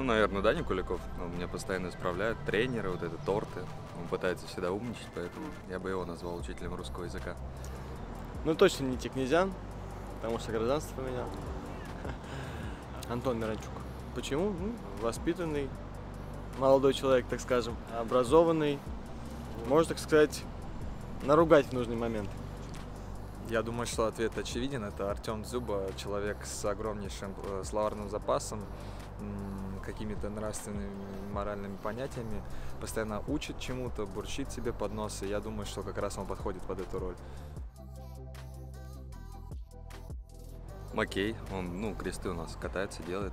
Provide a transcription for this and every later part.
Ну, наверное, Даня Куликов. Он меня постоянно исправляет. Тренеры, вот это торты. Он пытается всегда умничать, поэтому я бы его назвал учителем русского языка. Ну, точно не Тикнезян, потому что гражданство поменял. Антон Миранчук. Почему? Ну, воспитанный, молодой человек, так скажем, образованный, можно, так сказать, наругать в нужный момент. Я думаю, что ответ очевиден. Это Артем Зуба, человек с огромнейшим э, словарным запасом, какими-то нравственными, моральными понятиями, постоянно учит чему-то, бурчит себе под нос, и я думаю, что как раз он подходит под эту роль. Макей, он, ну, кресты у нас катается, делает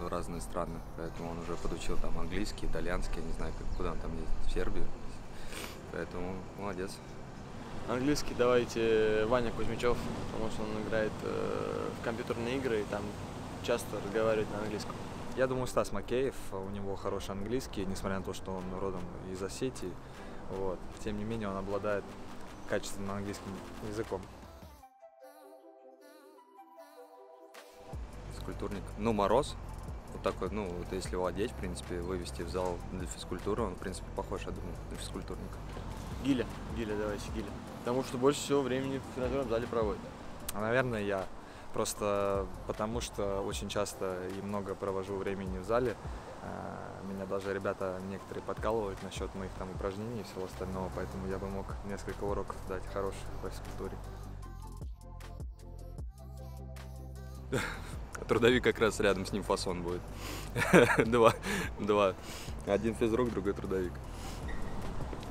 в разные страны, поэтому он уже подучил там английский, итальянский, я не знаю, как- куда он там ездит, в Сербию. Поэтому молодец. Английский давайте Ваня Кузьмичев, потому что он играет э, в компьютерные игры и там часто разговаривает на английском. Я думаю, Стас Макеев, у него хороший английский, несмотря на то, что он родом из Осетии. Вот. Тем не менее, он обладает качественным английским языком. Физкультурник. Ну, Мороз, вот такой, ну, вот если его одеть, в принципе, вывести в зал для физкультуры, он, в принципе, похож, я думаю, на физкультурника. Гиля, Гиля, давайте Гиля. Потому что больше всего времени в тренажерном зале проводит. А, наверное, я. Просто потому что очень часто и много провожу времени в зале. А, Меня даже ребята некоторые подкалывают насчет моих там упражнений и всего остального, поэтому я бы мог несколько уроков дать хороших по физкультуре. Трудовик как раз рядом с ним фасон будет. Два. Два. Один физрук, другой трудовик.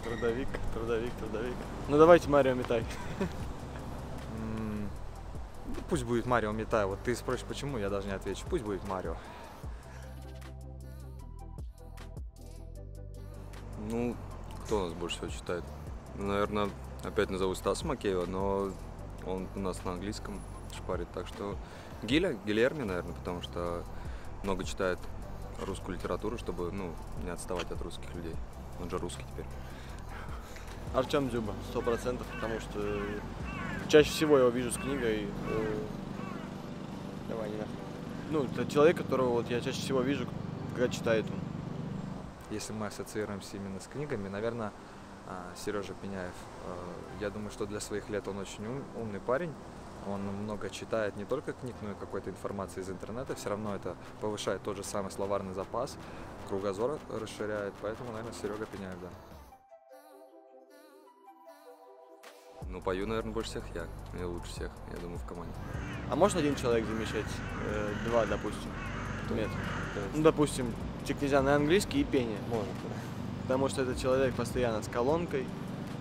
Трудовик, трудовик, трудовик. Ну давайте Марио Митай. Пусть будет Марио Митай. Вот ты спросишь, почему, я даже не отвечу. Пусть будет Марио. Ну, кто у нас больше всего читает? Наверное, опять назову Стаса Макеева, но он у нас на английском шпарит. Так что Гиля, Гильерми, наверное, потому что много читает русскую литературу, чтобы, ну, не отставать от русских людей. Он же русский теперь. Артем Дзюба, сто процентов, потому что чаще всего я его вижу с книгой. э, Давай, не нахуй. Ну, это человек, которого вот я чаще всего вижу, когда читает он. Если мы ассоциируемся именно с книгами, наверное, Сережа Пеняев. Э, Я думаю, что для своих лет он очень ум- умный парень. Он много читает не только книг, но и какой-то информации из интернета. Все равно это повышает тот же самый словарный запас, кругозор расширяет. Поэтому, наверное, Серега Пеняев, да. Ну, пою, наверное, больше всех я. Я лучше всех, я думаю, в команде. А может один человек замещать? Э, два, допустим. Нет. Ну, допустим, Тикнезян и английский, и пение. Может, Потому что этот человек постоянно с колонкой.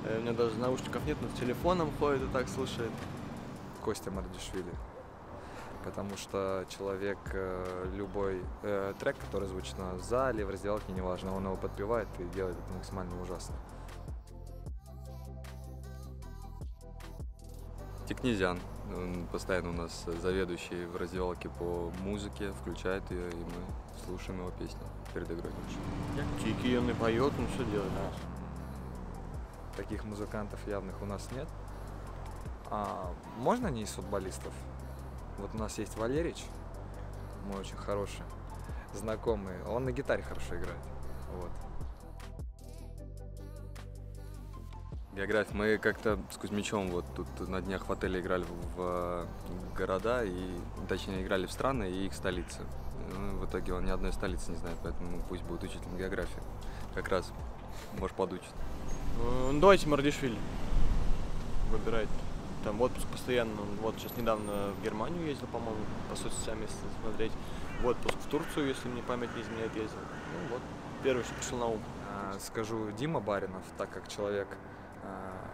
э, У него даже наушников нет, но с телефоном ходит и так слушает. Костя Мардишвили. Потому что человек, э, любой э, трек, который звучит на зале, в раздевалке, неважно, он его подпевает и делает это максимально ужасно. Тикнезян. Он постоянно у нас заведующий в раздевалке по музыке, включает ее, и мы слушаем его песни перед игрой. Тики он и поет, ну что делать? Таких музыкантов явных у нас нет. А можно не из футболистов? Вот у нас есть Валерич, мой очень хороший, знакомый. Он на гитаре хорошо играет. Вот. География. Мы как-то с Кузьмичем вот тут на днях в отеле играли в города, и, точнее, играли в страны и их столицы. Ну, в итоге он ни одной столицы не знает, поэтому пусть будет учителем географии. Как раз, может, подучит. Э, Ну, давайте Мардишвили. Выбирает. Там отпуск постоянно. Вот сейчас недавно в Германию ездил, по-моему, по соцсетям, если смотреть. В отпуск в Турцию, если мне память не изменяет, ездил. Ну вот, первый, что пришел на ум. А, Скажу Дима Баринов, так как человек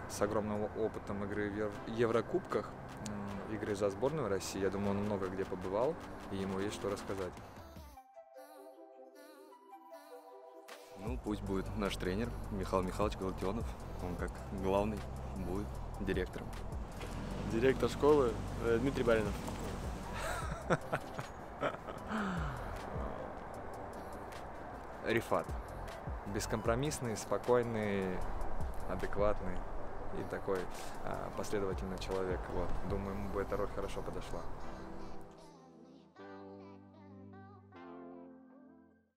с огромным опытом игры в Ев- Еврокубках, м, игры за сборную России, я думаю, он много где побывал, и ему есть что рассказать. Ну, пусть будет наш тренер Михаил Михайлович Галактионов. Он как главный будет директором. Директор школы э, Дмитрий Баринов. Рифат. Бескомпромиссный, спокойный, адекватный и такой а, последовательный человек. Вот. Думаю, ему бы эта роль хорошо подошла.